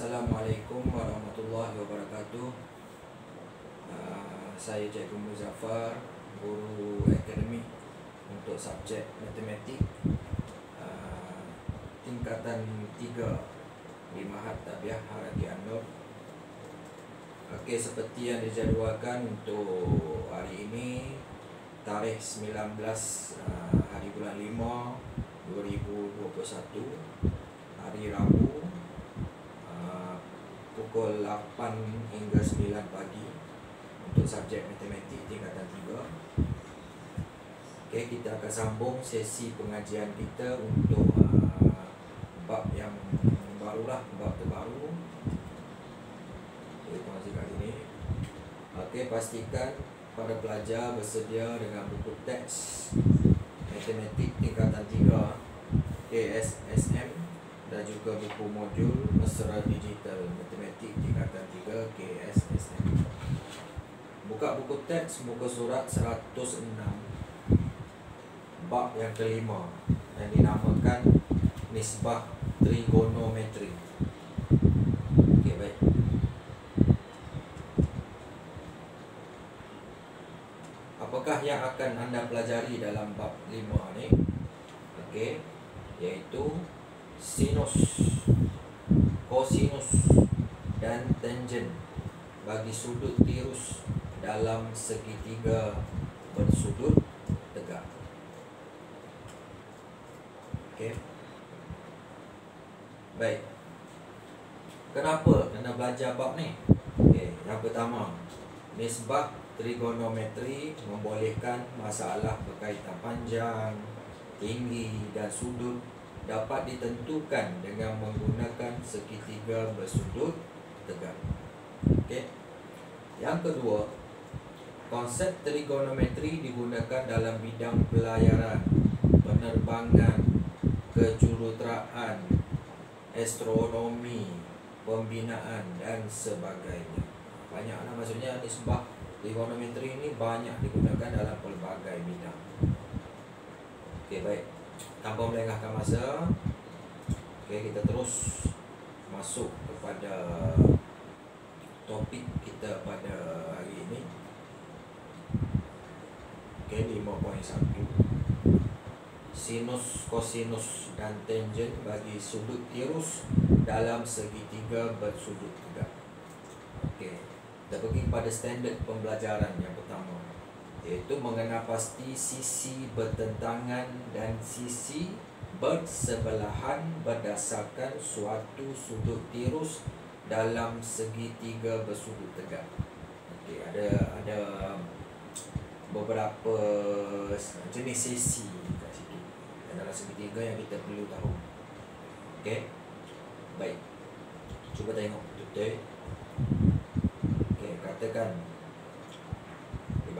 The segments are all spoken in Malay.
Assalamualaikum warahmatullahi wabarakatuh. Uh, Saya Cikgu Muzaffar Guru Akademik Untuk subjek Matematik. Uh, Tingkatan 3 Di Mahat Tabiah Haraki Anur Okey, seperti yang dijadualkan untuk hari ini Tarikh 19 uh, hari bulan 5 2021 Hari Rabu Pukul 8 hingga 9 pagi Untuk subjek matematik tingkatan 3 Okey, kita akan sambung sesi pengajian kita Untuk uh, bab yang barulah, bab terbaru. Okay, kongsi kat sini Okey, pastikan para pelajar bersedia dengan buku teks Matematik tingkatan 3 KSSM dan juga buku modul Mesra Digital Matematik tingkatan 3 KSSM Buka buku teks muka surat 106 Bab yang kelima yang dinamakan Nisbah Trigonometri. Okey, baik. Apakah yang akan anda pelajari dalam bab 5 ni? Okey, iaitu sinus, kosinus dan tangent bagi sudut tirus dalam segitiga bersudut tegak. Okey. Baik. Kenapa kena belajar bab ni? Okey, yang pertama, nisbah trigonometri membolehkan masalah berkaitan panjang, tinggi dan sudut dapat ditentukan dengan menggunakan segitiga bersudut tegak. Okey. Yang kedua, konsep trigonometri digunakan dalam bidang pelayaran, penerbangan, kejuruteraan, astronomi, pembinaan dan sebagainya. Banyaklah maksudnya nisbah trigonometri ini banyak digunakan dalam pelbagai bidang. Okey, baik. Tanpa melengahkan masa, okey kita terus masuk kepada topik kita pada hari ini. Okey, 5.1. Sinus, kosinus dan tangent bagi sudut tirus dalam segitiga bersudut tegak. Okey. Kita pergi pada standard pembelajaran yang pertama Iaitu mengenal pasti sisi bertentangan dan sisi bersebelahan berdasarkan suatu sudut tirus dalam segitiga bersudut tegak Okey, ada ada beberapa jenis sisi kat situ. Dalam segitiga yang kita perlu tahu. Okey, baik. Cuba tengok betul-betul. Okey, katakan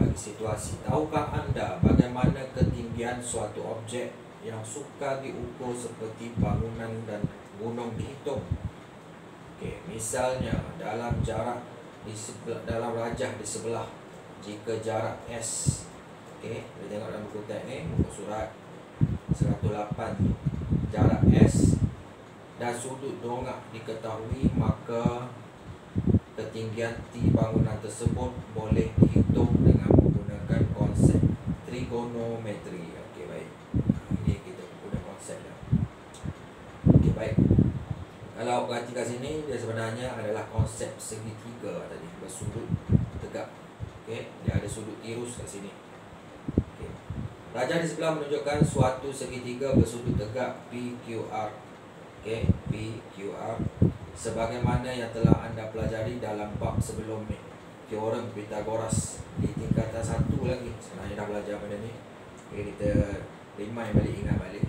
Dibagi situasi. Tahukah anda bagaimana ketinggian suatu objek Yang suka diukur seperti bangunan dan gunung dihitung Okey, misalnya dalam jarak di sebelah, dalam rajah di sebelah. Jika jarak S Okey, boleh tengok dalam buku teks ni Buku surat 108 tu Jarak S dan sudut dongak diketahui maka ketinggian T bangunan tersebut boleh dihitung trigonometri. Okey baik. Ini kita guna konsep dah. Okey baik. Kalau perhati kat sini dia sebenarnya adalah konsep segitiga tadi bersudut tegak. Okey, dia ada sudut tirus kat sini. Okey. Rajah di sebelah menunjukkan suatu segitiga bersudut tegak PQR. Okey, PQR sebagaimana yang telah anda pelajari dalam bab sebelum ni teorem Pythagoras. Di tingkatan satu lagi. Sebenarnya dah belajar benda ni. Okay, kita remind balik ingat balik.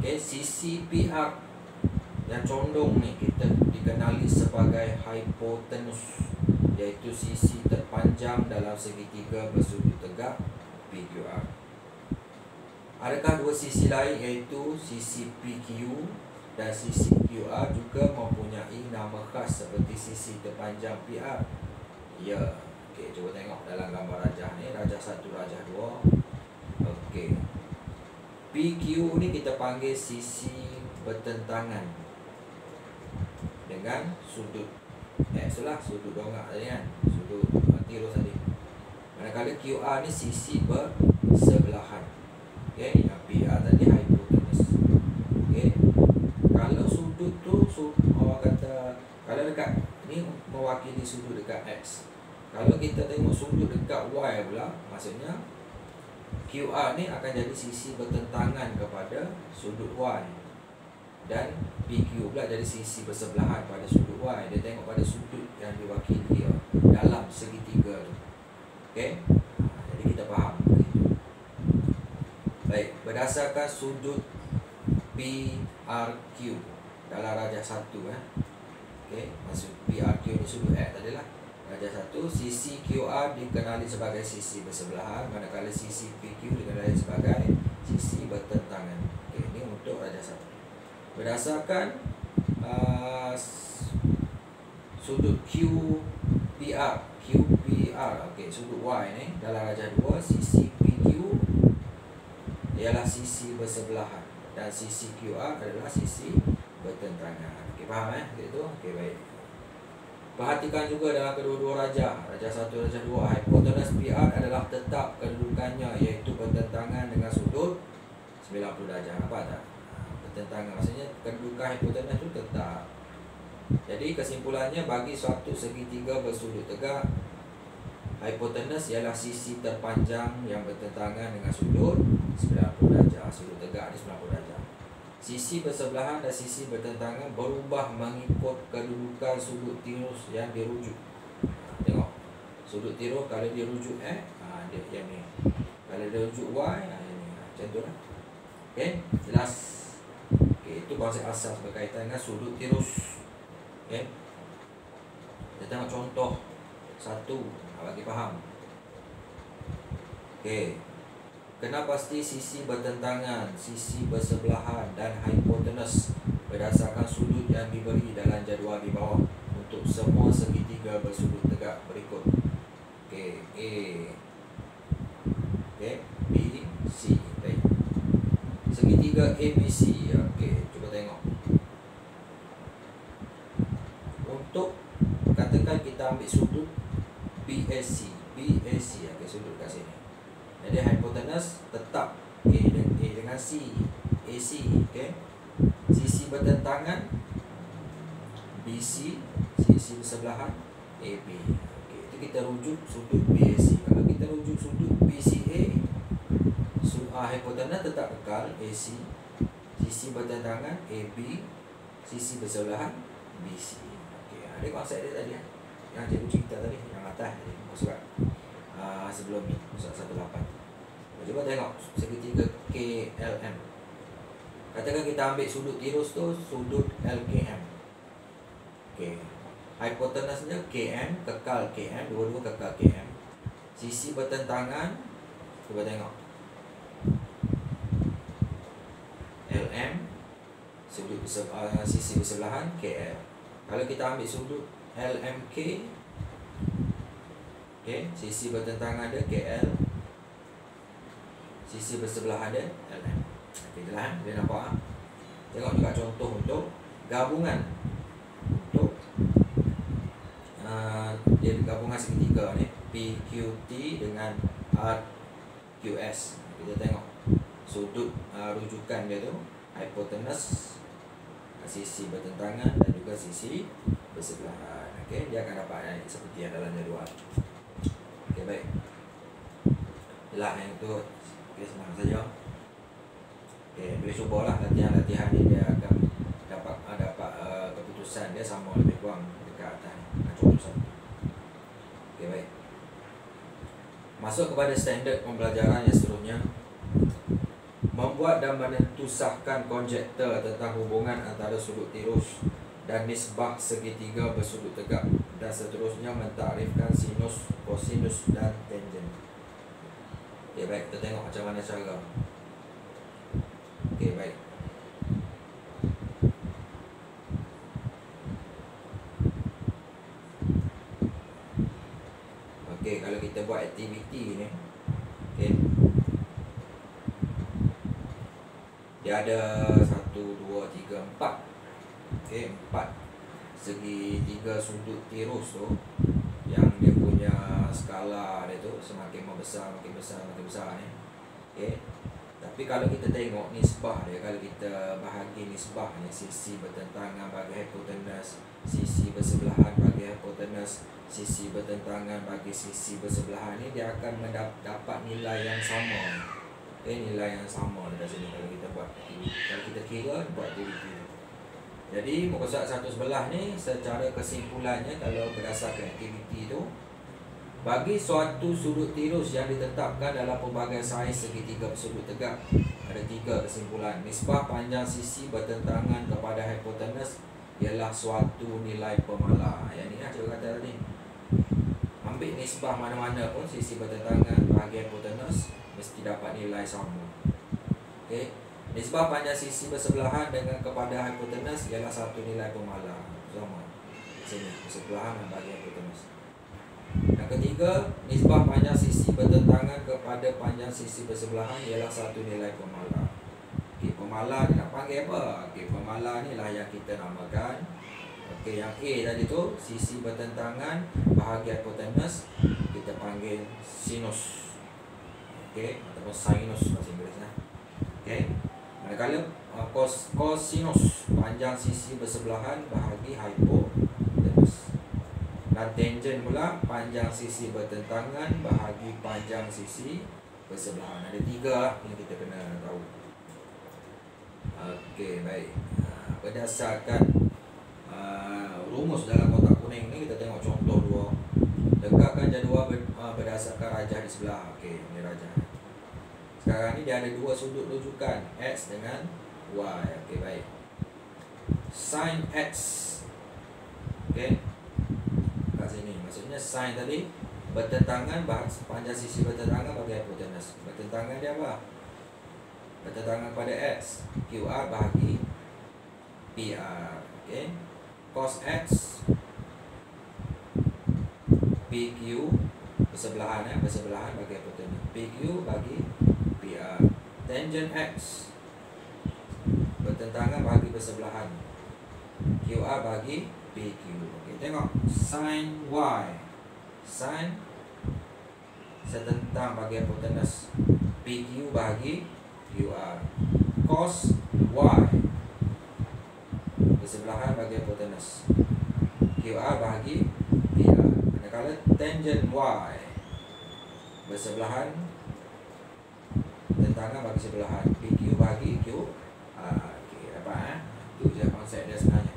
Okay, sisi PR yang condong ni kita dikenali sebagai hypotenuse iaitu sisi terpanjang dalam segitiga bersudut tegak PQR adakah dua sisi lain iaitu sisi PQ dan sisi QR juga mempunyai nama khas seperti sisi terpanjang PR. Ya. Okey, cuba tengok dalam gambar rajah ni, rajah satu, rajah dua. Okey. PQ ni kita panggil sisi bertentangan. dengan sudut X lah sudut dongak tadi kan sudut tirus tadi manakala QR ni sisi bersebelahan okey yang PR tadi hypotenuse okey kalau sudut tu so, orang kata kalau dekat ni mewakili sudut dekat X. Kalau kita tengok sudut dekat Y pula maksudnya QR ni akan jadi sisi bertentangan kepada sudut Y. Dan PQ pula jadi sisi bersebelahan pada sudut Y. Dia tengok pada sudut yang diwakili ya, dalam segitiga tu. Okey? Jadi kita faham. Baik berdasarkan sudut PRQ dalam rajah satu eh okey maksud PRQ ni sudut X tadi lah. Rajah satu sisi QR dikenali sebagai sisi bersebelahan manakala sisi PQ dikenali sebagai sisi bertentangan. Okey ini untuk rajah satu. Berdasarkan uh, sudut QPR QPR okey sudut Y ni dalam rajah 2 sisi PQ ialah sisi bersebelahan dan sisi QR adalah sisi bertentangan faham eh? Gitu okey baik. Perhatikan juga dalam kedua-dua raja. Raja satu, raja dua. Hypotenuse PR adalah tetap kedudukannya Iaitu bertentangan dengan sudut 90 darjah. Apa tak? bertentangan maksudnya kedudukan hipotenus itu tetap. Jadi kesimpulannya bagi suatu segitiga bersudut tegak hipotenus ialah sisi terpanjang yang bertentangan dengan sudut 90 darjah. Sudut tegak di 90 darjah sisi bersebelahan dan sisi bertentangan berubah mengikut kedudukan sudut tirus yang dirujuk tengok sudut tirus kalau dia rujuk eh ha, dia yang ni kalau dia rujuk y ha, ini macam tu lah okay jelas Okay, itu konsep asas berkaitan dengan sudut tirus. Okay. Kita tengok contoh satu bagi faham. Okay. Kena pasti sisi bertentangan, sisi bersebelahan dan hipotenus berdasarkan sudut yang diberi dalam jadual di bawah untuk semua segitiga bersudut tegak berikut. Okay. A. Okay. B. C. Baik. Segitiga ABC Okey, cuba tengok Untuk Katakan kita ambil sudut BAC BAC Okey, sudut kat sini Jadi hypotenuse tetap A A dengan C AC Okey Sisi bertentangan BC Sisi bersebelahan AB Okey, itu kita rujuk sudut BAC Kalau kita rujuk sudut BCA uh, hipotenus tetap kekal AC sisi bertentangan AB sisi bersebelahan BC okey ada konsep dia tadi yang cikgu cerita tadi yang atas tadi surat uh, sebelum ni surat 18 cuba tengok segitiga KLM katakan kita ambil sudut tirus tu sudut LKM okey hipotenusnya KM kekal KM dua-dua kekal KM sisi bertentangan cuba tengok. LM sudut uh, sisi bersebelahan KL kalau kita ambil sudut LMK okay, sisi bertentangan ada KL sisi bersebelahan ada LM okay, itulah dia nampak tengok juga contoh untuk gabungan. Untuk uh, dia gabungan segitiga ni. PQT dengan RQS kita tengok sudut uh, rujukan dia tu. Hipotenus sisi bertentangan dan juga sisi bersebelahan. Okey dia akan dapat yang seperti yang dalam jadual okey baik. Itulah yang tu okey senang saja. Okey boleh cubalah latihan-latihan ni dia akan dapat uh, dapat uh, keputusan dia sama lebih kurang dekat atas contoh satu okey baik. Masuk kepada standard pembelajaran yang seterusnya. Membuat dan menentusahkan konjektor tentang hubungan antara sudut tirus dan nisbah segitiga bersudut tegak dan seterusnya mentarifkan sinus, kosinus dan tangen. Okey baik, kita tengok macam mana cara. Okey baik. Okey, kalau kita buat aktiviti ni, okey. Dia ada satu, dua, tiga, empat Okey, empat segi tiga sudut tirus tu yang dia punya skala dia tu semakin membesar makin besar makin besar ni. Okey tapi kalau kita tengok nisbah dia kalau kita bahagi nisbah ni sisi bertentangan bagi hipotenus sisi bersebelahan bagi hipotenus sisi bertentangan bagi sisi bersebelahan ni dia akan mendapat nilai yang sama. Eh nilai yang sama dekat sini kalau kita buat kalau kita kira buat aktiviti jadi muka surat satu sebelah ni secara kesimpulannya kalau berdasarkan aktiviti tu bagi suatu sudut tirus yang ditetapkan dalam pelbagai saiz segitiga bersudut tegak. Ada tiga kesimpulan. Nisbah panjang sisi bertentangan kepada hipotenus Ialah suatu nilai pemala Yang ni lah cikgu kata tadi. Ambil nisbah mana-mana pun sisi bertentangan bagi hipotenus Mesti dapat nilai sama. Okay. Nisbah panjang sisi bersebelahan dengan kepada hipotenus Ialah satu nilai pemala Sama Sini, bersebelahan bagi hipotenus yang ketiga, nisbah panjang sisi bertentangan kepada panjang sisi bersebelahan ialah satu nilai pemala. Okey, pemala ni nak panggil apa? Okey, pemala ni lah yang kita namakan. Okey, yang A tadi tu sisi bertentangan bahagian hipotenus kita panggil sinus. Okey, ataupun sinus bahasa Inggeris ya. Okey. Manakala uh, cos cosinus panjang sisi bersebelahan bahagi hipotenus. Dan tangent pula panjang sisi bertentangan bahagi panjang sisi bersebelahan. Ada tiga lah yang kita kena tahu. Okey, baik. Ha, berdasarkan uh, rumus dalam kotak kuning ni kita tengok contoh dua. Dekatkan jadual uh, berdasarkan rajah di sebelah. Okey, ini rajah. Sekarang ni dia ada dua sudut rujukan X dengan Y. Okey baik. Sin X. Okey. Kat sini. Maksudnya sin tadi Bertentangan panjang sisi bertentangan bagi hipotenus Bertentangan dia apa? Bertentangan pada X. QR bahagi PR okay? Cos X. PQ Bersebelahan ya Bersebelahan bagi hipotenus PQ bagi PR Tangent X Bertentangan bagi bersebelahan QR bagi PQ okay, Tengok. Sin Y. Sin Setentang bagi hipotenus PQ bagi QR Cos Y. Bersebelahan bagi hipotenus QR bagi PR Manakala tangent Y. Bersebelahan Tentangan bagi sebelahan PQ bagi Q okay, Dapat eh Itu je konsep dia sebenarnya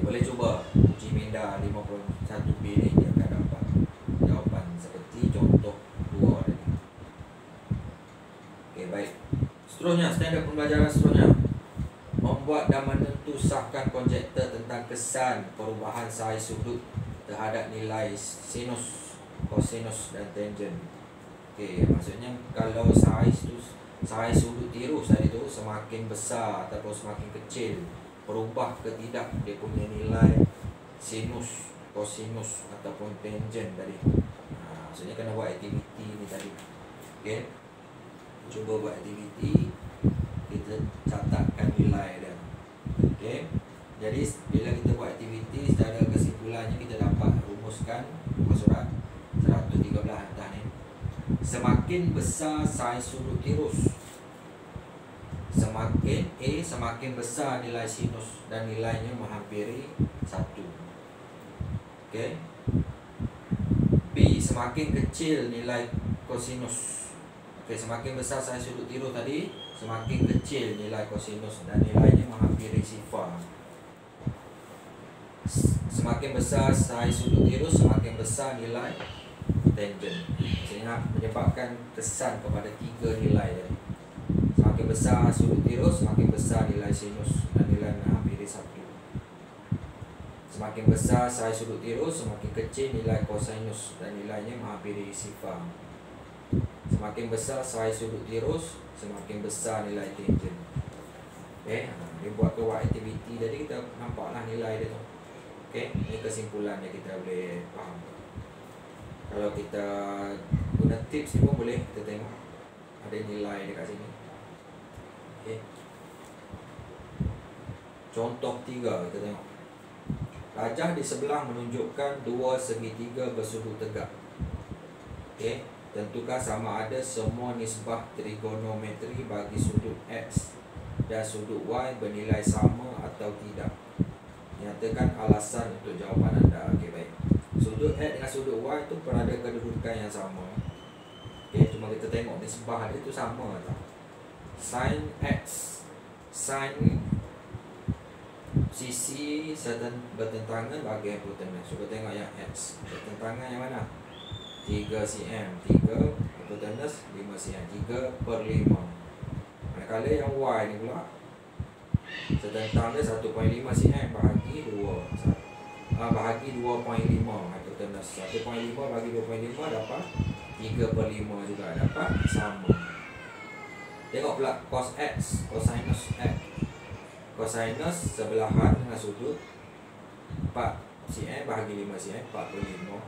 boleh cuba uji minda 51B ni dia akan dapat jawapan seperti contoh dua tadi. Okey, baik. Seterusnya, standard pembelajaran seterusnya. Membuat dan menentusahkan konjektor tentang kesan perubahan saiz sudut terhadap nilai sinus, kosinus dan tangent. Okey, maksudnya kalau saiz tu saiz sudut tirus tadi tu semakin besar ataupun semakin kecil berubah ke tidak dia punya nilai sinus, kosinus ataupun tangent tadi. Ha, maksudnya kena buat aktiviti ni tadi. Okey. Cuba buat aktiviti kita catatkan nilai dia. Okey. Jadi bila kita buat aktiviti secara kesimpulannya kita dapat rumuskan surat 113 atas ni. Semakin besar saiz sudut tirus. Semakin A semakin besar nilai sinus dan nilainya menghampiri 1 okay. B semakin kecil nilai kosinus. Okay, Semakin besar saiz sudut tirus tadi Semakin kecil nilai kosinus dan nilainya menghampiri sifar. Semakin besar saiz sudut tirus Semakin besar nilai tangent Sehingga menyebabkan kesan kepada tiga nilai tadi Semakin besar sudut tirus, semakin besar nilai sinus dan nilai menghampiri satu. Semakin besar saiz sudut tirus, semakin kecil nilai kosinus dan nilainya menghampiri sifar. Semakin besar saiz sudut tirus, semakin besar nilai tangent. Okay, ha, dia buat ke aktiviti jadi kita nampaklah nilai dia tu. Okay, ini kesimpulan yang kita boleh faham. Kalau kita guna tips ni pun boleh kita tengok ada nilai dekat sini. Okay. Contoh tiga kita tengok. Rajah di sebelah menunjukkan dua segitiga bersudut tegak. Okey, tentukan sama ada semua nisbah trigonometri bagi sudut X dan sudut Y bernilai sama atau tidak. Nyatakan alasan untuk jawapan anda. Okey, baik. Sudut X dengan sudut Y itu berada kedudukan yang sama. Okey, cuma kita tengok nisbah dia itu sama tak? Sin X Sin sisi sedang bertentangan bagi hipotenus. Cuba tengok yang X. Bertentangan yang mana? 3 cm. 3 hipotenus 5 cm. 3 per 5. Manakala yang Y ni pula sedentang dia 1.5 cm bahagi 2. Ah, bahagi 2.5 hipotenus. 1.5 bagi 2.5 dapat 3 per 5 juga. Dapat sama. Tengok pula cos X. Cosinus X Cosinus sebelahan dengan sudut 4 cm bahagi 5 cm 4 per 5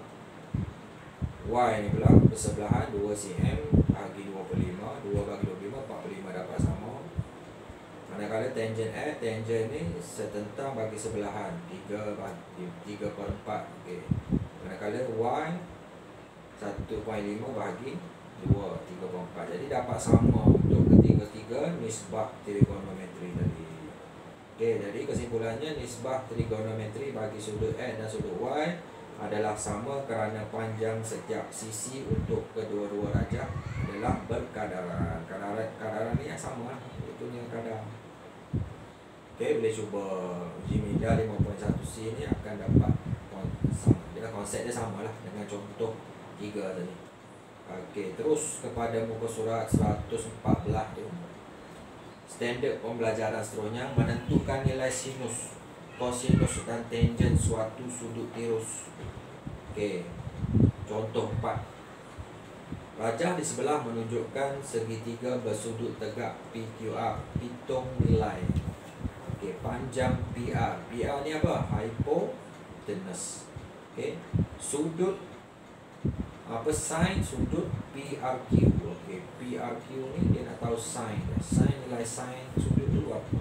Y ni pula bersebelahan 2 cm bahagi 2 per 5 2 bagi 25 4 per 5 dapat sama Manakala tangent X Tangent ni setentang bagi sebelahan 3 bagi 3 per 4 okay. Manakala Y 1.5 bahagi 2 3 per 4 Jadi dapat sama untuk ketiga-tiga nisbah trigonometri tadi Okey, jadi kesimpulannya nisbah trigonometri bagi sudut X dan sudut Y adalah sama kerana panjang setiap sisi untuk kedua-dua rajah adalah berkadaran. Kadaran kadaran ni yang sama lah. Itu yang kadar. Okey, boleh cuba uji media 5.1C ni akan dapat sama. Dia konsep dia sama lah dengan contoh tiga tadi. Okey, terus kepada muka surat 114 tu standard pembelajaran seterusnya menentukan nilai sinus, kosinus dan tangent suatu sudut tirus. Okey. Contoh 4. Rajah di sebelah menunjukkan segitiga bersudut tegak PQR. Hitung nilai. Okey, panjang PR. PR ni apa? Hypotenuse. Okey. Sudut apa sin sudut PRQ okey PRQ ni dia nak tahu sin sin nilai sin sudut tu apa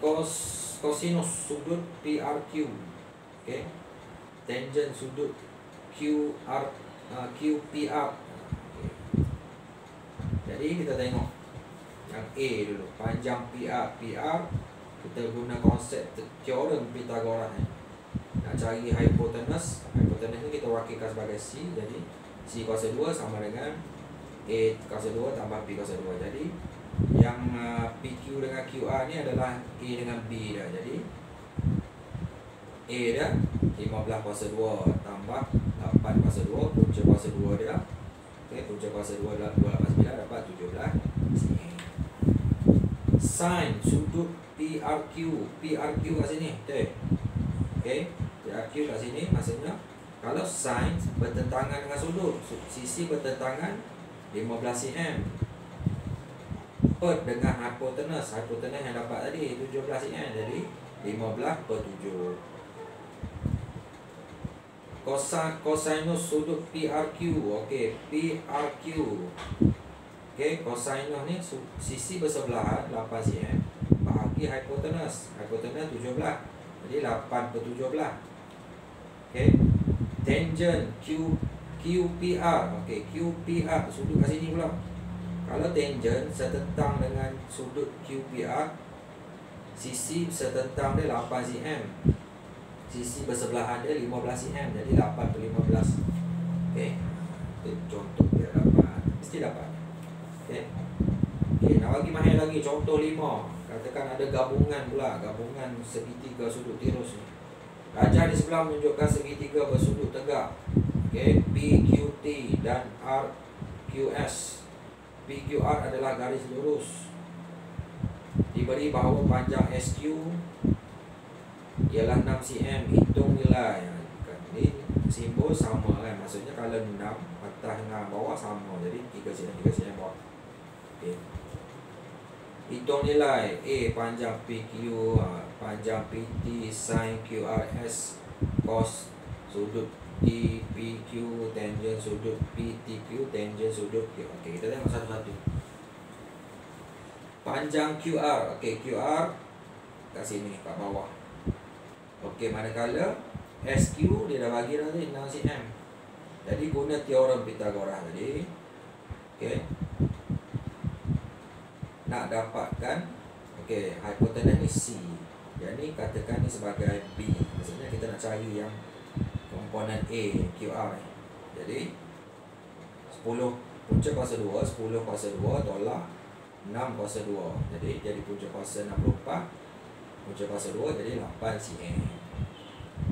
cos cosinus sudut PRQ okey tangent sudut QR uh, QPR okay. jadi kita tengok yang A dulu. Panjang PR PR kita guna konsep teorem Pythagoras ni. Nak cari hypotenuse hypotenuse ni kita wakilkan sebagai C. Jadi C kuasa 2 sama dengan A kuasa 2 tambah B kuasa 2 jadi yang uh, PQ dengan QR ni adalah A dengan B dah. Jadi A dia 15 kuasa 2 tambah 8 kuasa 2 punca kuasa 2 dia okay, punca kuasa 2 adalah 289 dapat 17 sini sin sudut PRQ PRQ kat sini okay. Okay, PRQ kat sini maksudnya kalau sin bertentangan dengan sudut, sisi bertentangan 15 cm. Per dengan hipotenus, hipotenus yang dapat tadi 17 cm jadi 15 per 7. Kosa kosinus sudut PRQ. Okey, PRQ. Okey, kosinus ni sisi bersebelahan 8 cm bahagi hipotenus. Hipotenus 17. Jadi 8 per 17 Okay Tangent Q QPR Okay QPR Sudut kat sini pula. Kalau tangent Setentang dengan sudut QPR Sisi setentang dia 8 cm Sisi bersebelahan dia 15 cm Jadi 8 per 15 Okay Itu contoh dia dapat. Mesti dapat Okay Okay, nak bagi mahir lagi contoh lima. Katakan ada gabungan pula Gabungan segitiga sudut tirus ni. Rajah di sebelah menunjukkan segitiga bersudut tegak. Okay. PQT dan RQS PQR adalah garis lurus. Diberi bahawa panjang SQ Ialah 6 cm Hitung nilai. Ini simbol sama kan? Maksudnya kalau 6 Atas dengan bawah sama. Jadi 3 cm 3 cm bawah okay. Hitung nilai A panjang PQ ha, Panjang PT Sin QRS Cos Sudut T PQ Tangent sudut PTQ Tangent sudut Q Okey kita tengok satu-satu Panjang QR Okey QR Kat sini kat bawah Okey, manakala SQ dia dah bagi dah tadi 6 cm. Jadi guna teorem Pythagoras tadi. Okey. Nak dapatkan okey, hipotenus ni C. Jadi katakan ni sebagai B. Maksudnya kita nak cari yang komponen A QR ni. Jadi 10 punca kuasa 2 10 kuasa 2 tolak 6 kuasa 2 jadi jadi punca kuasa 64 punca kuasa 2 jadi 8 cm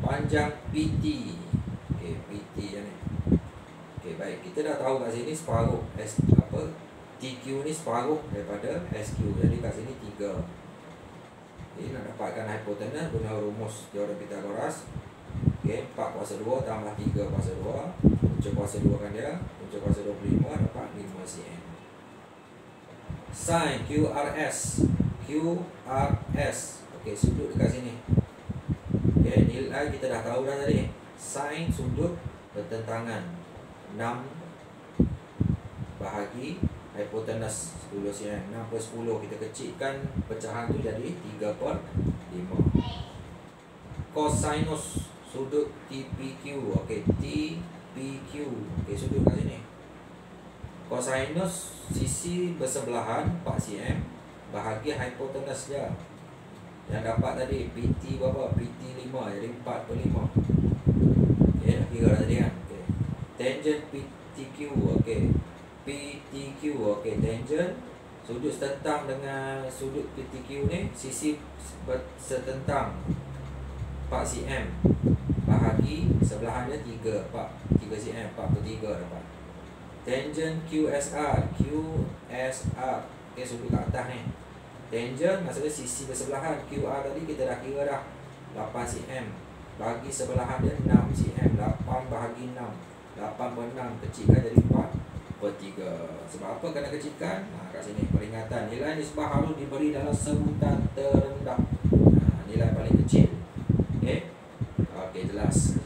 panjang PT ok PT yang ni ok baik kita dah tahu kat sini separuh S, apa TQ ni separuh daripada SQ jadi kat sini 3 jadi nak dapatkan hipotenus guna rumus teorem Pythagoras. Ok 4 kuasa 2 tambah 3 kuasa 2 punca kuasa 2 kan dia? Punca kuasa 25 dapat 5 cm. Sin QRS QRS ok sudut dekat sini. Ok nilai kita dah tahu dah tadi. Sin sudut bertentangan. 6 bahagi hipotenus 10 cm. 6 per 10 kita kecilkan pecahan tu jadi 3 per 5 cosinus sudut TPQ okey TPQ okey sudut kat sini. Cosinus sisi bersebelahan 4 cm. Bahagi hipotenus dia. Yang dapat tadi PT berapa? PT 5 jadi 4 per 5 okey kira tadi kan? Okey. Tangent PTQ okey PTQ okey tangent. Sudut setentang dengan sudut PTQ ni sisi setentang 4 cm bahagi sebelahan dia 3 4 3 cm 4 per 3 dapat. Tangent QSR QSR okay, sudut kat atas ni. Tangent maksudnya sisi bersebelahan QR tadi kita dah kira dah 8 cm bagi sebelahan dia 6 cm 8 bahagi 6 8 per 6 kecilkan jadi 4 per 3 sebab apa kena kecilkan? Ha, kat sini. Peringatan. Nilai nisbah harus diberi dalam sebutan terendah. Ha, nilai paling kecil. Okey. Okey jelas.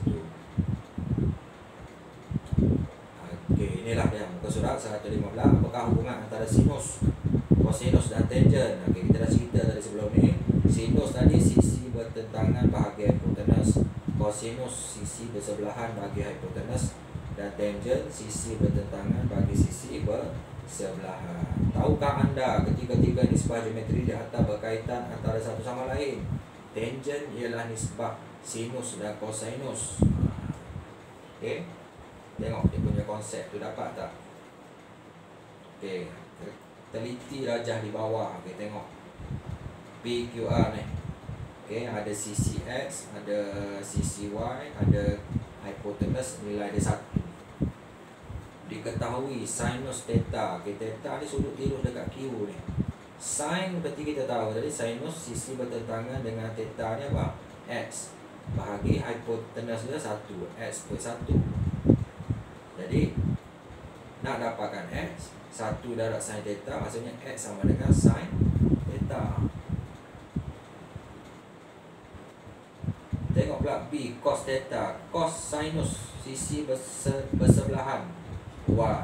Inilah yang muka surat 115 apakah hubungan antara sinus kosinus dan tangent. Okey kita dah cerita dari sebelum ni. Sinus tadi sisi bertentangan bahagian hipotenus. Kosinus sisi bersebelahan bagi hipotenus dan tangent sisi bertentangan bagi sisi bersebelahan. Tahukah anda ketiga-tiga nisbah geometri di atas berkaitan antara satu sama lain? Tangent ialah nisbah sinus dan cosinus. Okey. Tengok dia punya konsep tu dapat tak? Okey. Teliti rajah di bawah. Okey, tengok. PQR ni. Okey, ada sisi X, ada sisi Y, ada hipotenus nilai dia satu. Diketahui sinus theta. Okey, theta ni sudut tirus dekat Q ni. Sin berarti kita tahu tadi sinus sisi bertentangan dengan theta ni apa? X bahagi hipotenus dia 1 X per 1 Jadi Nak dapatkan X 1 darab sin theta Maksudnya X sama dengan sin theta Tengok pula B Cos theta Cos sinus Sisi bersebelahan Y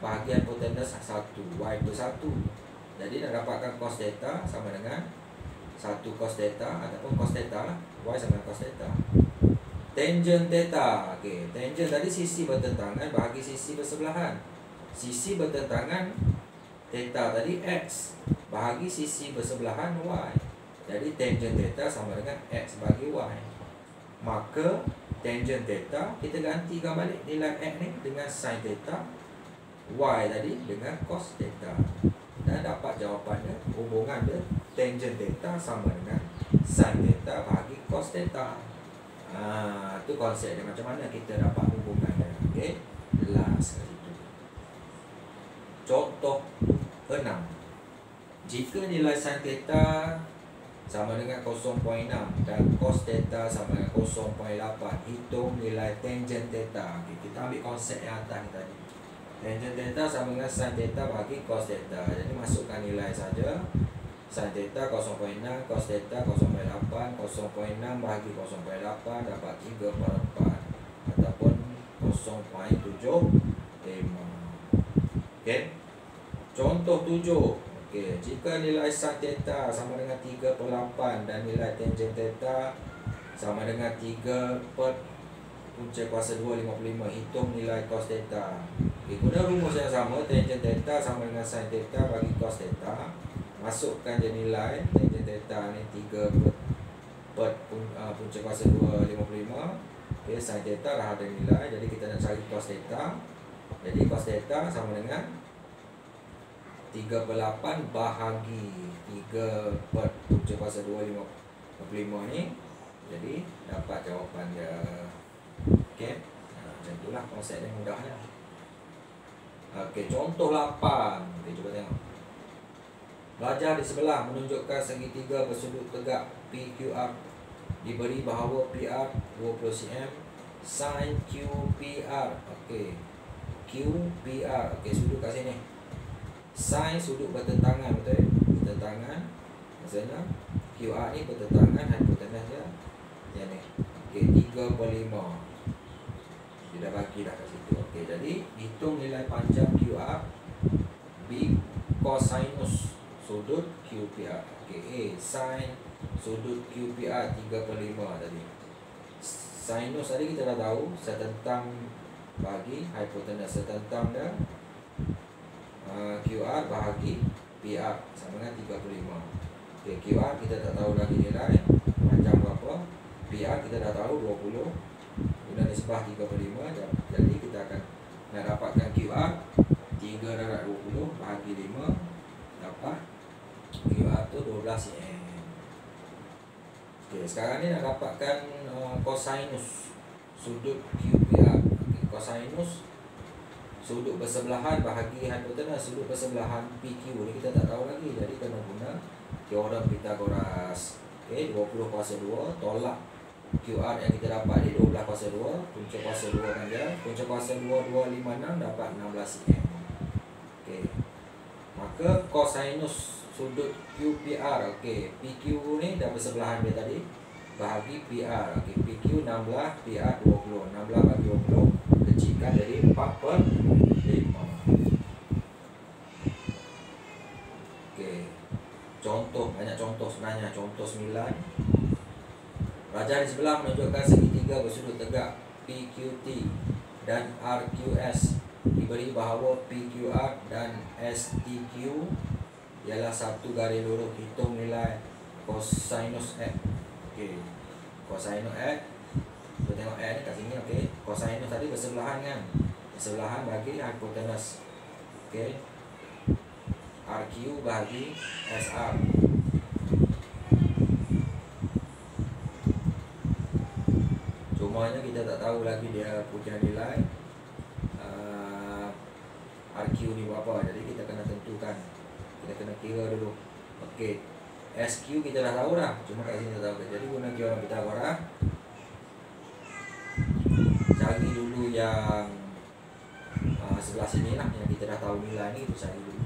Bahagi hipotenus 1 Y per 1 jadi nak dapatkan cos theta sama dengan 1 cos theta ataupun cos theta. Y sama dengan cos theta. Tangent theta. Okey, tangent tadi sisi bertentangan bagi sisi bersebelahan. Sisi bertentangan theta tadi X bahagi sisi bersebelahan Y. Jadi tangent theta sama dengan X bagi Y. Maka tangent theta kita gantikan balik nilai X ni dengan sin theta Y tadi dengan cos theta dan dapat jawapannya hubungan dia tangent theta sama dengan sin theta bagi cos theta. Ha, tu konsep dia macam mana kita dapat hubungan dia. Okey. Last kali tu. Contoh 6. Jika nilai sin theta sama dengan 0.6 dan cos theta sama dengan 0.8, hitung nilai tangent theta. Okay, kita ambil konsep yang atas ni tadi. Tangent theta sama dengan sin theta bagi cos theta. Jadi masukkan nilai saja. Sin theta 0.6, cos theta 0.8, 0.6 bagi 0.8 dapat 3 per 4 ataupun 0.75. Okey. Contoh 7. Okey, jika nilai sin theta sama dengan 3 per 8 dan nilai tangent theta sama dengan 3 per punca kuasa 2 55 hitung nilai cos theta okay, guna rumus yang sama tangent theta sama dengan sin theta bagi cos theta masukkan je nilai tangent theta ni 3 per, per uh, punca kuasa 2 55 okay, sin theta dah ada nilai jadi kita nak cari cos theta jadi cos theta sama dengan 3 per 8 bahagi 3 per punca kuasa 2 55 ni jadi dapat jawapan dia Okey. Ha, macam itulah konsep dia mudahnya. Okey, contoh 8. Okey, cuba tengok. Belajar di sebelah menunjukkan segitiga bersudut tegak PQR diberi bahawa PR 20 cm sin QPR. Okey. QPR. Okey, sudut kat sini. Sin sudut bertentangan betul? Bertentangan. Maksudnya QR ni bertentangan hipotenus dia. Yang ni. Okey, 3.5 dia dah bagi dah kat situ okey jadi hitung nilai panjang QR B cosinus sudut QPR okey A sin sudut QPR 3 per 5 tadi sinus tadi kita dah tahu setentang bagi hipotenus setentang dah uh, QR bahagi PR sama dengan 3 per 5 okey QR kita tak tahu lagi nilai panjang berapa PR kita dah tahu 20 guna nisbah 3 per 5 jadi kita akan nak dapatkan QR 3 darab 20 bahagi 5 dapat QR tu 12 cm okay, sekarang ni nak dapatkan uh, cosinus sudut QPR okay, cosinus sudut bersebelahan bahagi hipotenus sudut bersebelahan PQ ni kita tak tahu lagi jadi kena guna teorem Pythagoras okay, 20 kuasa 2 tolak QR yang kita dapat ni 12 kuasa 2 Punca kuasa 2 kan dia Punca kuasa 2, 2, 5, 6 dapat 16 cm okay. Maka cosinus sudut QPR okay. PQ ni dah bersebelahan dia tadi Bahagi PR okay. PQ 16, PR 20 16 bagi 20 Kecilkan jadi 4 per 5 okay. Contoh, banyak contoh sebenarnya Contoh 9 Raja di sebelah menunjukkan segitiga bersudut tegak PQT dan RQS diberi bahawa PQR dan STQ ialah satu garis lurus hitung nilai cosinus X. Okey. Cosinus X. Kita tengok X ni kat sini okey. Cosinus tadi bersebelahan kan? Bersebelahan bagi hipotenus. Okey. RQ bagi SR. semuanya kita tak tahu lagi dia punya nilai. Uh, RQ ni berapa jadi kita kena tentukan. Kita kena kira dulu. Ok SQ kita dah tahu dah. Cuma kat sini tak tahu. Jadi guna kira kita korang cari dulu yang uh, sebelah sini lah. Yang kita dah tahu nilai ni kita cari dulu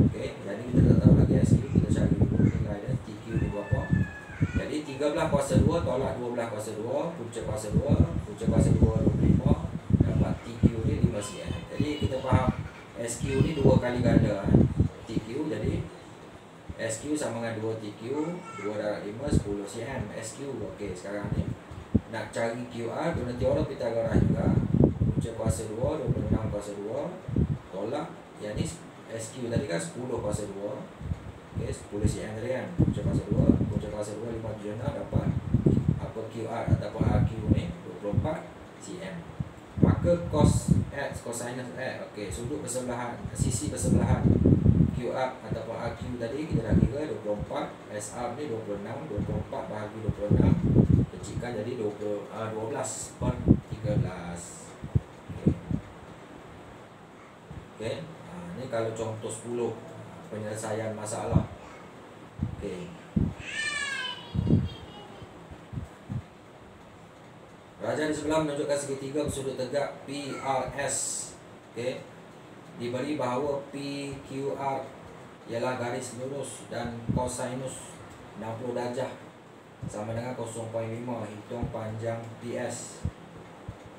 ok jadi kita tak tahu lagi SQ kita cari dulu nilai dia TQ ni berapa jadi 13 kuasa 2 tolak 12 kuasa 2 Punca kuasa 2 Punca kuasa 2 25 Dapat TQ ni 5 cm Jadi kita faham SQ ni 2 kali ganda eh. TQ jadi SQ sama dengan 2 TQ 2 darab 5 10 cm SQ ok sekarang ni. Nak cari QR guna teori Pythagoras juga. Punca kuasa 2 26 kuasa 2 Tolak. Yang ni SQ tadi kan 10 kuasa 2 Okay, 10 cm tadi kan? Punca kuasa 2 Punca kuasa 2 576 dapat Apa QR ataupun RQ ni 24 cm Maka cos X Cosinus X Okay, sudut bersebelahan Sisi bersebelahan QR ataupun RQ tadi Kita dah kira 24 SR ni 26 24 bahagi 26 Kecilkan jadi 20, uh, 12 per 13 Okay, okay. Uh, Ni kalau contoh 10 penyelesaian masalah. Okey. Raja di sebelah menunjukkan segitiga bersudut tegak PRS. Okey. Diberi bahawa PQR ialah garis lurus dan kosinus 60 darjah sama dengan 0.5 hitung panjang PS.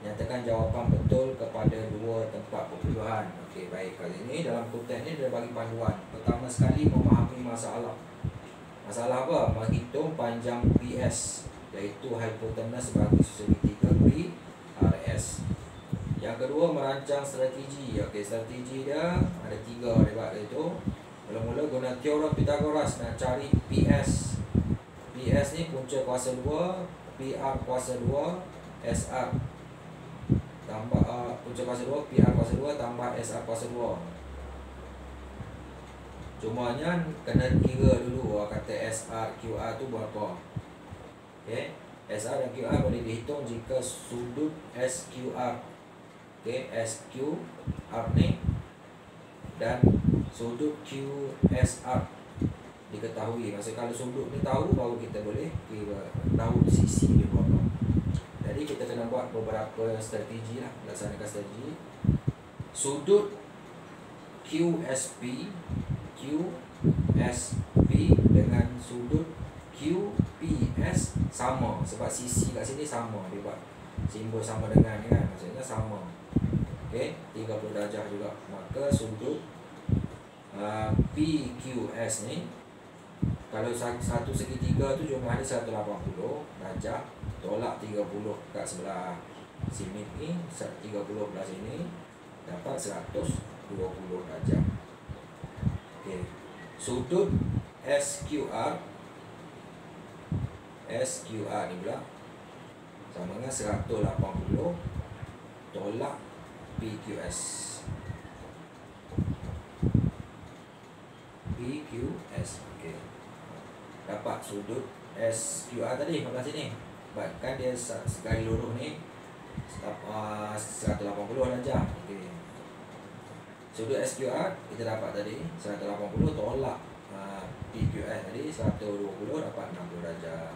Nyatakan jawapan betul kepada dua tempat perpuluhan. Okey, baik. Kali ini dalam konten ini dia bagi panduan. Pertama sekali memahami masalah. Masalah apa? Menghitung panjang PS iaitu hypotenuse bagi segitiga PRS. Yang kedua merancang strategi. Okey, strategi dia ada tiga debat itu. Mula-mula guna teorem Pythagoras nak cari PS. PS ni punca kuasa 2, PR kuasa 2, SR tambah uh, punca kuasa 2, PR kuasa 2 tambah SR kuasa 2. Cumanya kena kira dulu kata SR QR tu berapa. Okey. SR dan QR boleh dihitung jika sudut SQR Okey, SQR ni dan sudut QSR diketahui. Maksudnya kalau sudut ni tahu baru kita boleh kira tahu sisi dia berapa. Jadi kita kena buat beberapa strategi lah Laksanakan strategi. Sudut QSP QSP dengan sudut QPS sama. Sebab sisi kat sini sama dia buat simbol sama dengan kan maksudnya sama. Okey 30 darjah juga. Maka sudut uh, PQS ni kalau satu segitiga tu jumlahnya 180 darjah tolak 30 kat sebelah sini ni 30 belah sini dapat 120 darjah Okey. Sudut SQR SQR ni pula sama dengan 180 tolak PQS. PQS. Okey. Dapat sudut SQR tadi kat sini. Bahkan dia sekali lurus ni 180 darjah. Okey. Sudut SQR kita dapat tadi 180 tolak uh, PQS tadi 120 dapat 60 darjah.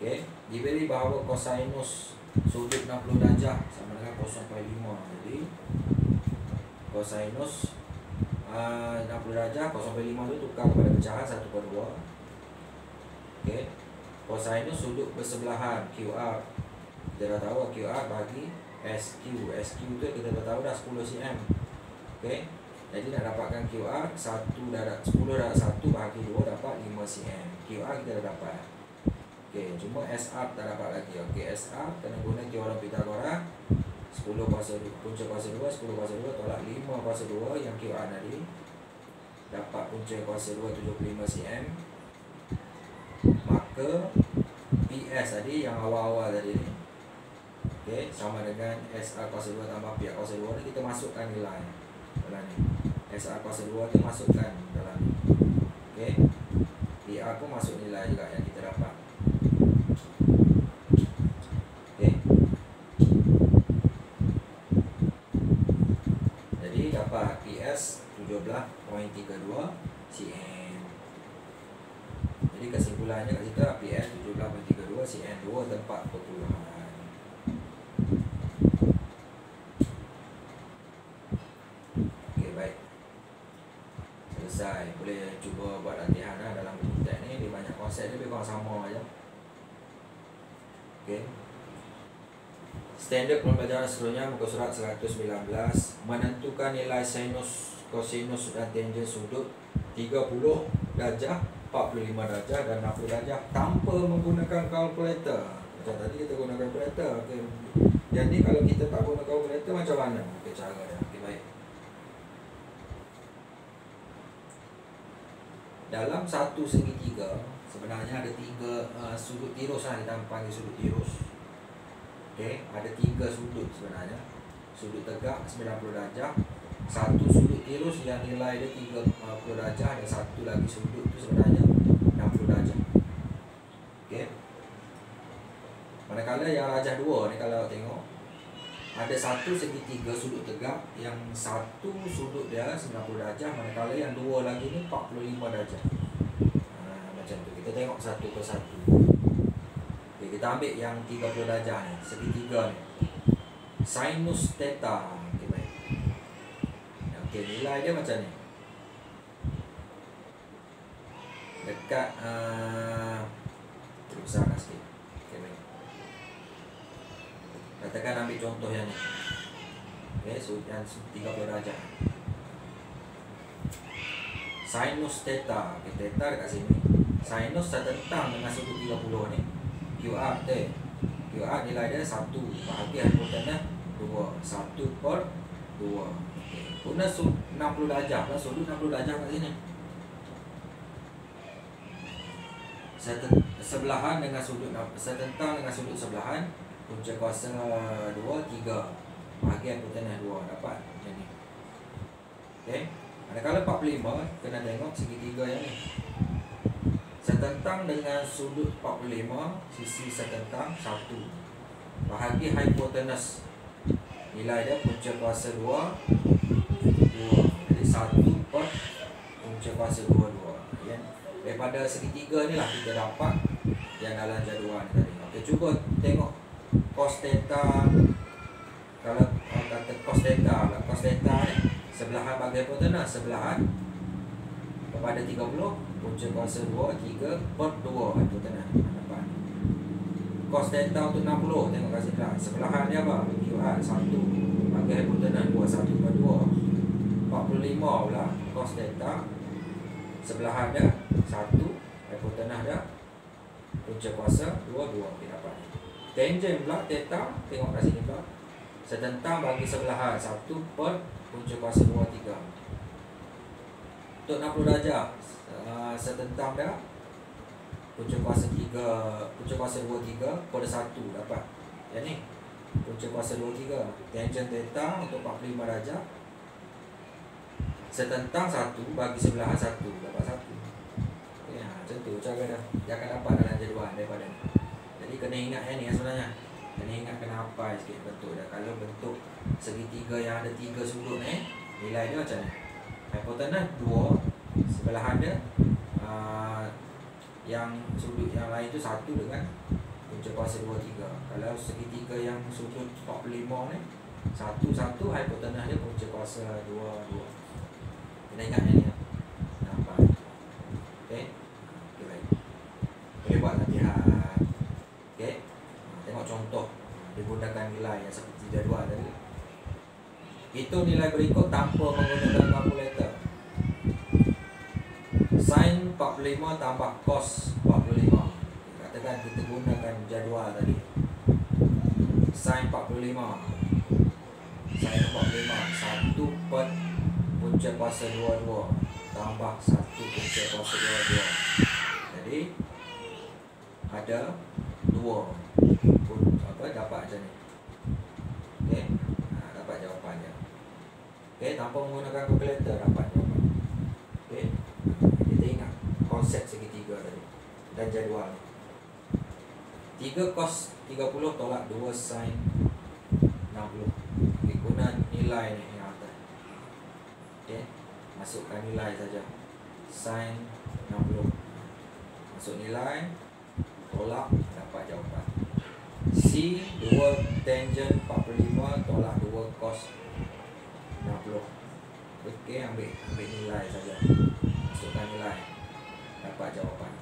Okey, diberi bahawa kosinus sudut 60 darjah sama dengan 0.5. Jadi kosinus uh, 60 darjah 0.5 tu tukar kepada pecahan 1/2. Okey. Kosinus sudut bersebelahan QR. Kita dah tahu QR bagi SQ. SQ tu kita dah tahu dah 10 cm. Okey. Jadi nak dapatkan QR 1 darab 10 darab 1 bahagi 2 dapat 5 cm. QR kita dah dapat. Okey, cuma SR tak dapat lagi. Okey, SR kena guna teorem Pythagoras. 10 kuasa 2 punca kuasa 2 10 kuasa 2 tolak 5 kuasa 2 yang QR tadi dapat punca kuasa 2 75 cm maka PS tadi yang awal-awal tadi ni okay, sama dengan SR kuasa 2 tambah PR kuasa 2 ni kita masukkan nilai dalam ni SR kuasa 2 tu masukkan dalam ni ok PR pun masuk nilai standard pembelajaran seterusnya muka surat 119 menentukan nilai sinus kosinus dan tangent sudut 30 darjah 45 darjah dan 60 darjah tanpa menggunakan kalkulator. Macam tadi kita guna kalkulator okey. Jadi kalau kita tak guna kalkulator macam mana okey cara dia? Okey baik. Dalam satu segitiga sebenarnya ada tiga uh, sudut tirus lah. Kita panggil sudut tirus okey ada tiga sudut sebenarnya. Sudut tegak 90 darjah. Satu sudut tirus yang nilai dia 30 darjah dan satu lagi sudut tu sebenarnya 60 darjah. Okey. Manakala yang rajah dua ni kalau tengok ada satu segitiga sudut tegak yang satu sudut dia 90 darjah manakala yang dua lagi ni 45 darjah. Ha, macam tu. Kita tengok satu persatu okay, kita ambil yang 30 darjah ni segitiga ni. Sinus theta. Okay, baik. Okay, nilai dia macam ni. Dekat uh, terbesarkan sikit. Katakan ambil contoh yang ni. Okay, so yang 30 darjah. Sinus theta. Okay, theta dekat sini. Sinus tertentang dengan sudut 30 ni QR tu QR nilai dia 1 Bahagi hipotenus 2 1 per 2 Guna 60 darjah. Lah Sudut 60 darjah kat sini. Sebelahan dengan sudut Setentang dengan sudut sebelahan Punca kuasa 2, 3 Bahagi hipotenus 2 Dapat macam ni. Okay Manakala 45 Kena tengok segitiga yang ni Setentang dengan sudut 45 Sisi setentang 1 Bahagi hipotenus. Nilai dia punca kuasa 2 2 Jadi 1 per punca kuasa 2 2 ya? Daripada segitiga ni lah kita dapat Yang dalam jadual tadi. Okey cuba tengok Cos theta Kalau orang kata cos theta lah Cos theta ni Sebelahan bagi hipotenus Sebelahan Kepada 30 punca kuasa 2 3 per 2 itu tengah dapat. Cos delta untuk 60 tengok kat sini lah sebelahan dia apa? QR 1 bagi hipotenus 2 1 per 2 45 pula cos delta. Sebelahan dia 1 hipotenus dia punca kuasa 2 2 kita dapat. Tangent pula theta tengok kat sini pula. Setentang bagi sebelahan 1 per punca kuasa 2 3 untuk 60 darjah uh, setentang dah punca kuasa 3 punca kuasa 2 3 pada 1 dapat. Yang ni punca kuasa 2 3 tangent theta untuk 45 darjah setentang 1 bagi sebelahan 1 dapat 1 ya macam tu cara dah dia akan dapat dalam jadual daripada ni. Jadi kena ingat yang ni sebenarnya. Kena ingat kena apa sikit bentuk dah kalau bentuk segitiga yang ada tiga sudut ni nilai dia macam ni hypotenuse 2 sebelahan dia uh, yang sudut yang lain tu satu dengan punca kuasa 2 3. Kalau segitiga yang sudut 45 ni satu satu hipotenus dia punca kuasa 2 2. Kena ingat ni. Ya. Nampak. Okey. Okey baik. Boleh buat latihan. Okey. Tengok contoh digunakan nilai yang seperti jadual tadi. Itu nilai berikut tanpa menggunakan kalkulator sin 45 tambah cos 45 katakan kita gunakan jadual tadi. Sin 45 sin 45 1 per punca kuasa 22 tambah 1 punca kuasa 22 jadi ada 2 pun apa dapat macam ni. Okey? Ha, dapat jawapannya. Okey tanpa menggunakan kalkulator dapat jawapan okey konsep segitiga tadi dan jadual. 3 cos 30 tolak 2 sin 60 okay, guna nilai ni yang atas. Okay. masukkan nilai saja. Sin 60 masuk nilai tolak dapat jawapan. C 2 tangent 45 tolak 2 cos 60 Okey, ambil ambil nilai saja. Masukkan nilai dapat jawapan.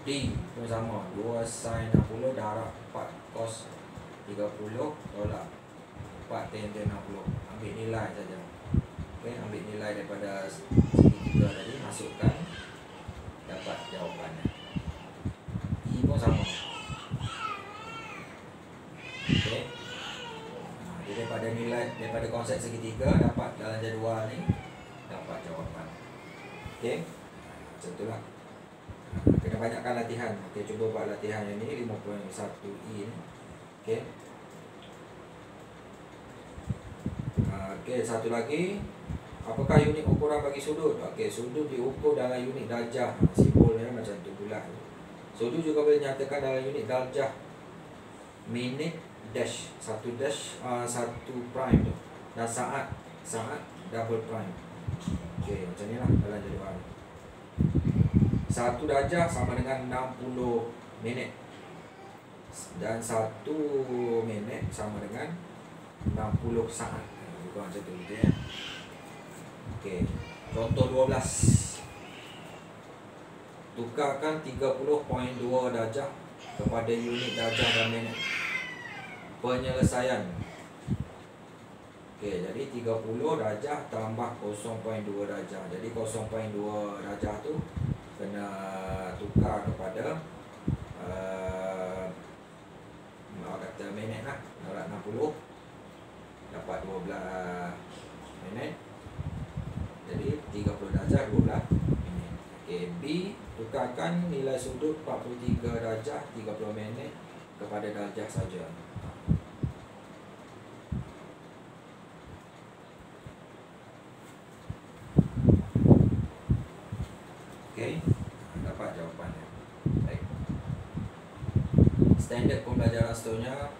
D pun sama. 2 sin 60 darab 4 cos 30 tolak 4 tan 60 ambil nilai saja. Okay, ambil nilai daripada segitiga tadi masukkan. Dapat jawapannya E pun sama. Okay. Daripada nilai daripada konsep segitiga dapat dalam jadual ni dapat jawapan. Okey macam tu lah. Kena banyakkan latihan. Okay, cuba buat latihan yang ni 5.1E ni. Okay Okay, satu lagi. Apakah unit ukuran bagi sudut? Okay, sudut diukur dalam unit darjah. Simbolnya macam tu pula. Sudut juga boleh nyatakan dalam unit darjah. Minit dash. Satu dash, uh, satu prime tu. Dan saat Saat double prime. Okay, macam ni lah dalam jadual satu darjah sama dengan 60 minit. Dan satu minit sama dengan 60 saat. Bukan macam tu gitu ya. Okey, contoh 12 tukarkan 30.2 darjah kepada unit darjah dan minit. Penyelesaian. Okey, jadi 30 darjah tambah 0.2 darjah. Jadi 0.2 darjah tu kena tukar kepada uh, awak kata minit lah 660 dapat 12 minit. Jadi 30 darjah 12 minit. Okay, B tukarkan nilai sudut 43 darjah 30 minit kepada darjah saja Okay, dapat jawapannya. Baik. Standard pembelajaran seterusnya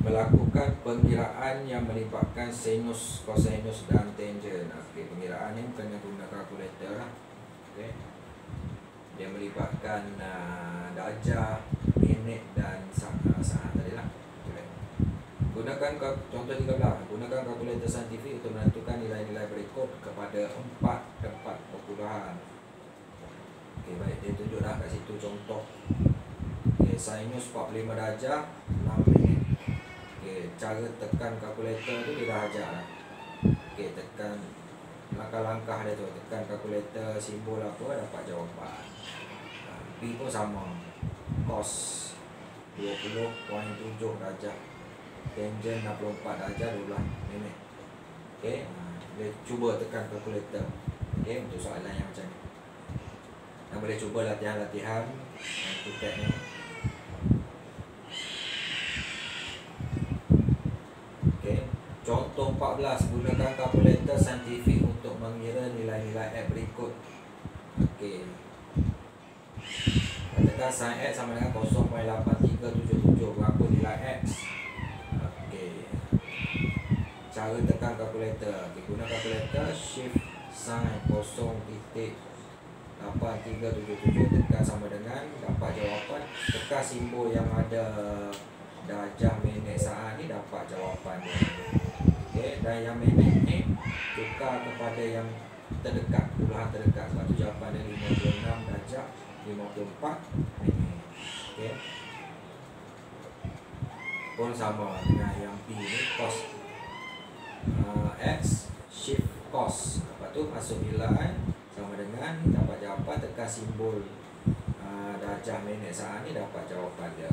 melakukan pengiraan yang melibatkan sinus, kosinus dan tangent. Okey, pengiraan ni bukan guna kalkulator lah. Okey. Dia melibatkan uh, darjah, minit dan saat, saat tadi lah. Okay. Gunakan contoh 13. Gunakan kalkulator saintifik untuk menentukan nilai-nilai berikut kepada empat tempat perpuluhan. Okey, baik dia tunjuk dah kat situ contoh. Sinus 45 darjah 6 minit. Okey, cara tekan kalkulator tu dia dah ajar dah. Okey, tekan langkah-langkah dia tu, tekan kalkulator simbol apa dapat jawapan. B pun sama. Cos 20.7 darjah. Tangent 64 darjah 12 minit. Okey, dia cuba tekan kalkulator. Okey, untuk soalan yang macam ni. Dan boleh cuba latihan-latihan Untuk ni Okay. Contoh 14 Gunakan kalkulator saintifik untuk mengira nilai-nilai X berikut. Okey. Katakan sin X sama dengan 0.8377 Berapa nilai X Okey. Cara tekan kalkulator okay, Guna kalkulator Shift sin 0.8377 8377 tekan sama dengan dapat jawapan. Tekan simbol yang ada darjah minit saat ni dapat jawapan dia okay. dan yang ni tukar kepada yang terdekat puluhan terdekat sebab tu jawapan dia 56 darjah 54 minit okay. pun sama dengan yang B ni cos uh, X shift cos lepas tu masuk nilai sama dengan dapat jawapan tekan simbol uh, darjah minit saat ni dapat jawapan dia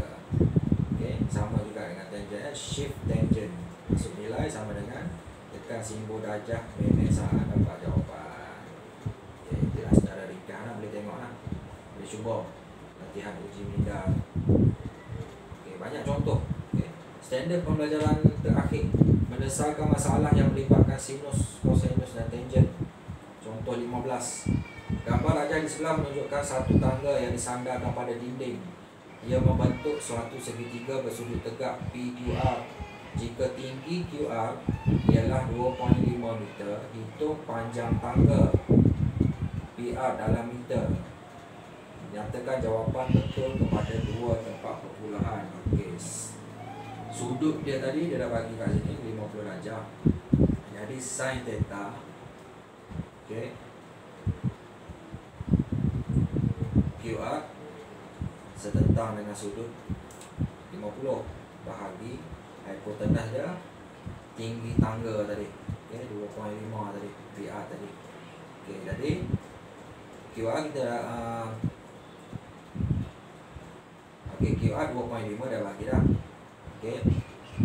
okay. sama juga dengan tangent shift tangent masuk nilai sama dengan tekan simbol darjah minit saat dapat jawapan okay. jelas secara ringkas lah boleh tengok lah boleh cuba latihan uji minda okay. banyak contoh okay. standard pembelajaran terakhir mendesarkan masalah yang melibatkan sinus, kosinus dan tangent Contoh 15 Gambar rajah di sebelah menunjukkan satu tangga yang disandarkan pada dinding Ia membentuk suatu segitiga bersudut tegak PQR Jika tinggi QR ialah 2.5 meter Hitung panjang tangga PR dalam meter. Nyatakan jawapan betul kepada dua tempat perpuluhan Okey. Sudut dia tadi dia dah bagi kat sini 50 darjah. Jadi sin theta. Okay. QR setentang dengan sudut 50 bahagi hipotenus dia tinggi tangga tadi. Okay, 2.5 tadi PR tadi. Okay, jadi QR kita dah uh, Okay, QR 2.5 dah bagi dah. Okay.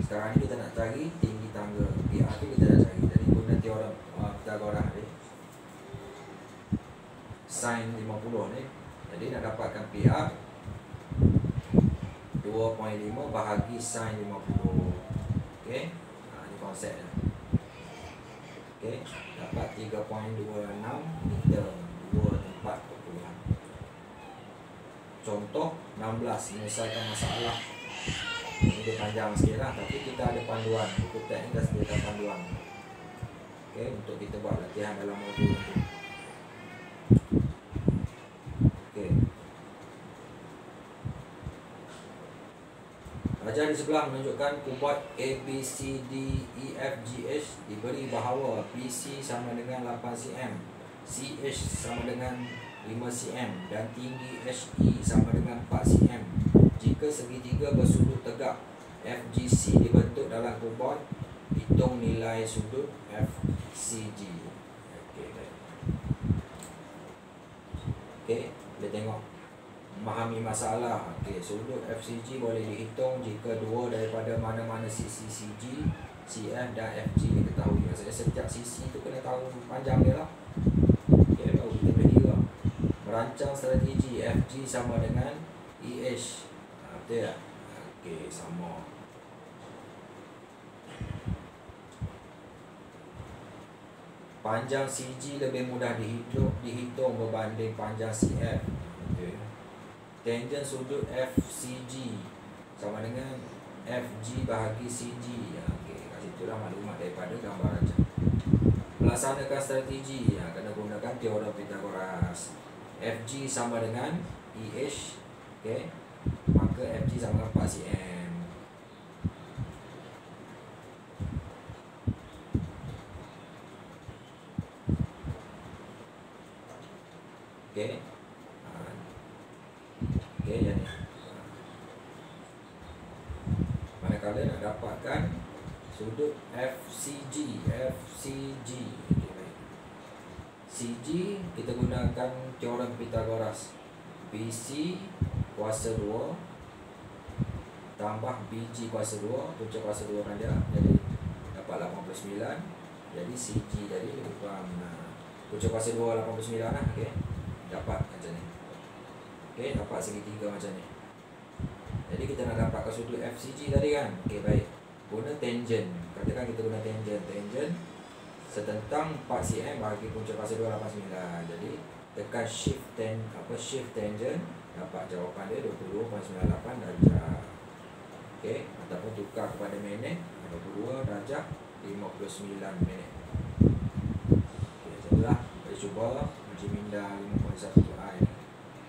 Sekarang ni kita nak cari tinggi tangga PR tu kita dah cari. Jadi guna teorem uh, Pythagoras ni sin 50 ni jadi nak dapatkan PR 2.5 bahagi sin 50 ok ha, ni konsep dia. Ok dapat 3.26 meter. 2 tempat perpuluhan contoh 16 menyelesaikan masalah. Ini dia panjang sikit lah. Tapi kita ada panduan. Buku teks ni dah sediakan panduan. Ok untuk kita buat latihan dalam modul tu Ajar di sebelah menunjukkan kubat A, B, C, D, E, F, G, H diberi bahawa PC sama dengan 8 cm, CH sama dengan 5 cm dan tinggi HE sama dengan 4 cm. Jika segitiga bersudut tegak FGC dibentuk dalam kubat, hitung nilai sudut FCG. Okay, baik. Okey, boleh tengok memahami masalah. Okey, sudut FCG boleh dihitung jika dua daripada mana-mana sisi CG, CF dan FG diketahui. Maksudnya setiap sisi tu kena tahu panjang dia lah. Okey, baru kita boleh kira. Merancang strategi FG sama dengan EH. Betul tak? Okey, sama. Panjang CG lebih mudah dihitung, dihitung berbanding panjang CF. Okay. Tangent sudut FCG sama dengan FG bahagi CG. Ya, okay. Kat situ lah maklumat daripada gambar rancang. Melaksanakan strategi yang kena gunakan teorem Pythagoras. FG sama dengan EH. Okay. Maka FG sama dengan 4 cm. Okey. Ha. Okey, yang ni. Manakala nak dapatkan sudut FCG, FCG. Baik. CG kita gunakan teorem Pythagoras. BC kuasa 2 tambah BG kuasa 2, punca kuasa 2 kan dia. Jadi dapat 89. Jadi CG jadi kurang punca kuasa 2 89 lah, okey dapat macam ni ok dapat segitiga macam ni jadi kita nak dapatkan sudut FCG tadi kan ok baik guna tangent. Katakan kita guna tangent. Tangent setentang 4 cm bagi punca kuasa 289 jadi tekan shift ten apa shift tangent dapat jawapan dia 22.98 darjah. Ok ataupun tukar kepada minit 22 darjah 59 minit. Ok macam itulah kita cuba uji minda 5.1a ini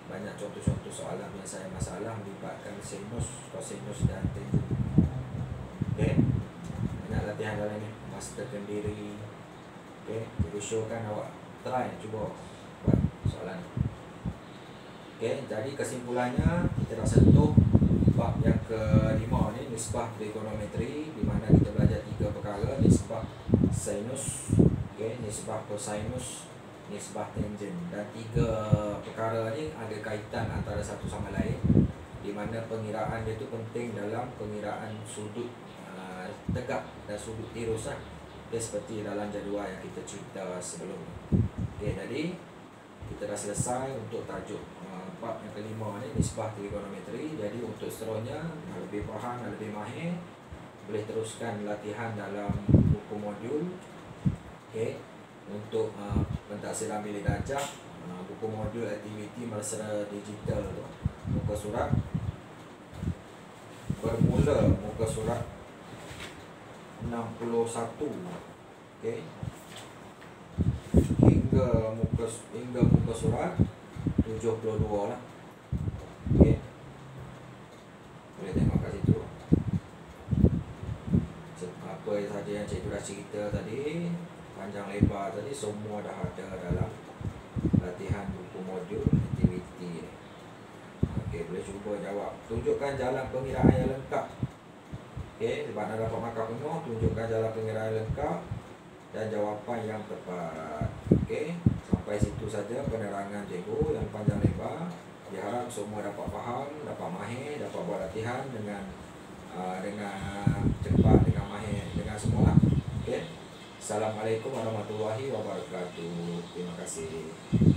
banyak contoh-contoh soalan yang saya masalah melibatkan sinus, kosinus dan tangent. Latihan dalam ini, masterkan diri. Okey, jadi showkan awak try cuba buat soalan. Okey, jadi kesimpulannya kita dah sentuh bab yang kelima ni nisbah trigonometri di mana kita belajar tiga perkara nisbah sinus, okey, nisbah cosinus nisbah tangent dan tiga perkara ni ada kaitan antara satu sama lain di mana pengiraan dia tu penting dalam pengiraan sudut tegak dan sudut tirus lah. Dia seperti dalam jadual yang kita cerita sebelum Okay, jadi kita dah selesai untuk tajuk uh, bab yang kelima ni nisbah trigonometri. Jadi untuk seterusnya yang lebih faham dan lebih mahir boleh teruskan latihan dalam buku modul. Okay untuk uh, pentaksiran bilik darjah uh, buku modul aktiviti mersera digital tu muka surat bermula muka surat 61 okey hingga muka hingga muka surat 72 lah okey boleh tengok kat situ apa saja yang cikgu dah cerita tadi panjang lebar tadi semua dah ada dalam latihan buku modul aktiviti. Okey, boleh cuba jawab. Tunjukkan jalan pengiraan yang lengkap. Okey, sebab nak dapat markah penuh, tunjukkan jalan pengiraan lengkap dan jawapan yang tepat. Okey, sampai situ saja penerangan cikgu yang panjang lebar. Diharap semua dapat faham, dapat mahir, dapat buat latihan dengan uh, dengan cepat, dengan mahir, dengan semua. Okey. Assalamualaikum warahmatullahi wabarakatuh. Terima kasih.